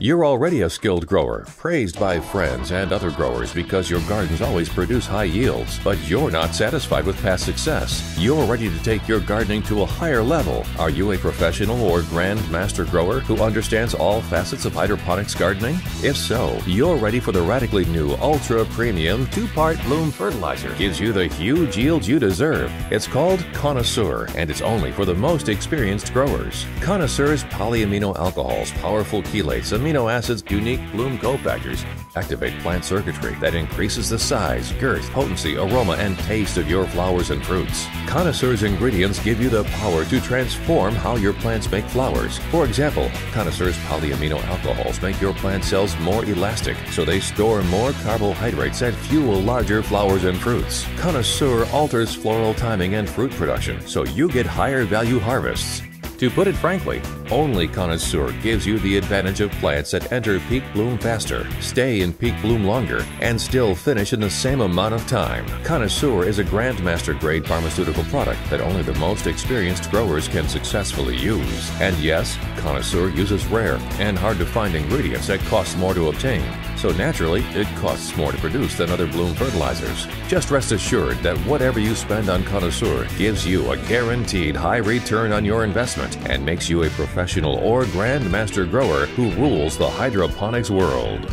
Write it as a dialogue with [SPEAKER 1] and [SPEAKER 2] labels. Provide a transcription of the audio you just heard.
[SPEAKER 1] You're already a skilled grower, praised by friends and other growers because your gardens always produce high yields, but you're not satisfied with past success. You're ready to take your gardening to a higher level. Are you a professional or grand master grower who understands all facets of hydroponics gardening? If so, you're ready for the radically new ultra premium two part bloom fertilizer. Gives you the huge yield you deserve. It's called Connoisseur and it's only for the most experienced growers. Connoisseur's polyamino alcohols, powerful chelates, amino acids, unique bloom cofactors activate plant circuitry that increases the size, girth, potency, aroma, and taste of your flowers and fruits. Connoisseur's ingredients give you the power to transform how your plants make flowers. For example, Connoisseur's polyamino alcohols make your plant cells more elastic, so they store more carbohydrates that fuel larger flowers and fruits. Connoisseur alters floral timing and fruit production, so you get higher value harvests. To put it frankly, only Connoisseur gives you the advantage of plants that enter peak bloom faster, stay in peak bloom longer, and still finish in the same amount of time. Connoisseur is a Grandmaster grade pharmaceutical product that only the most experienced growers can successfully use. And yes, Connoisseur uses rare and hard to find ingredients that cost more to obtain. So naturally, it costs more to produce than other bloom fertilizers. Just rest assured that whatever you spend on Connoisseur gives you a guaranteed high return on your investment and makes you a professional or grandmaster grower who rules the hydroponics world.